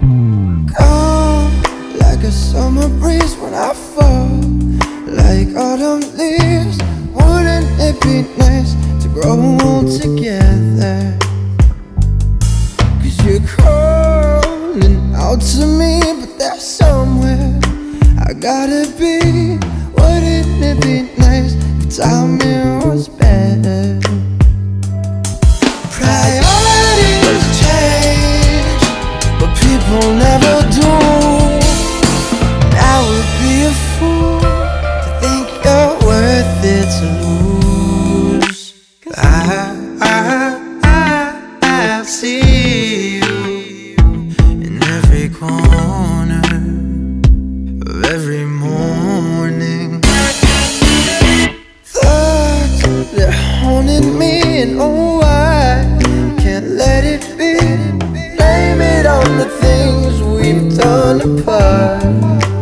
Come like a summer breeze when I fall Like autumn leaves Wouldn't it be nice to grow old together? Cause you're calling out to me But there's somewhere I gotta be Wouldn't it be nice if timing was better? torn apart.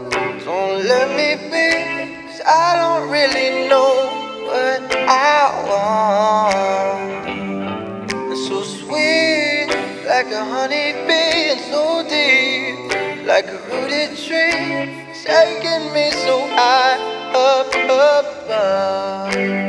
really know what I want. So sweet, like a honeybee, and so deep, like a rooted tree, taking me so high up, up, up.